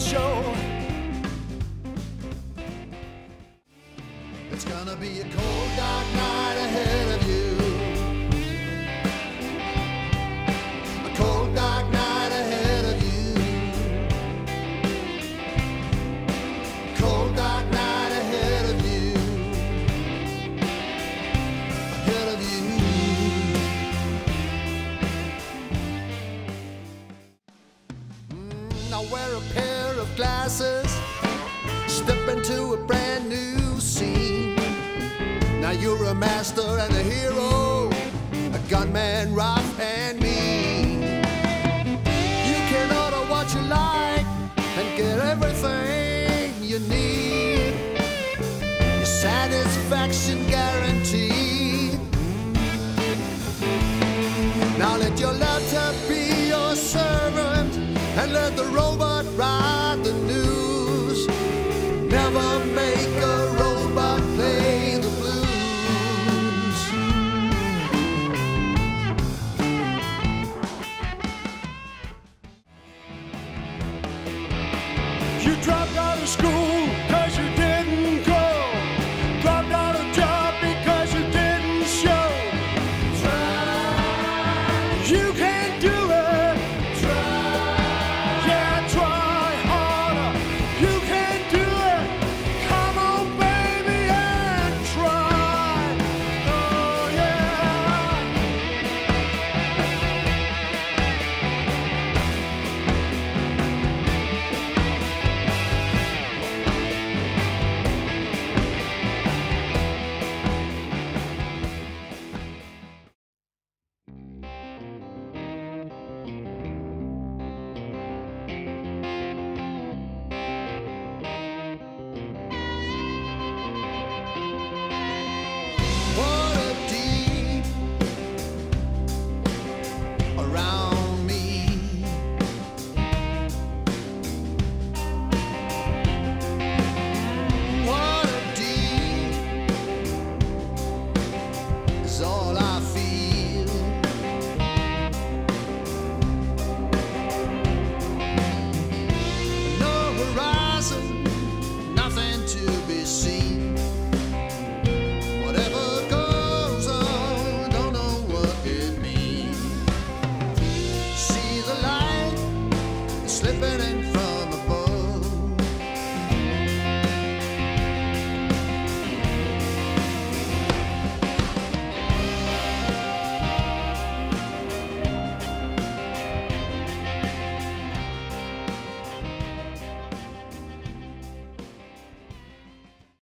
show. It's gonna be a cold, dark night ahead of you. A cold, dark night ahead of you. Cold, dark night ahead of you. Ahead of you. Mm, I wear a pair glasses. Step into a brand new scene. Now you're a master and a hero, a gunman rough and mean. You can order what you like and get everything you need. Your satisfaction guaranteed. Now let your laptop be your servant and let the robot ride dropped out of school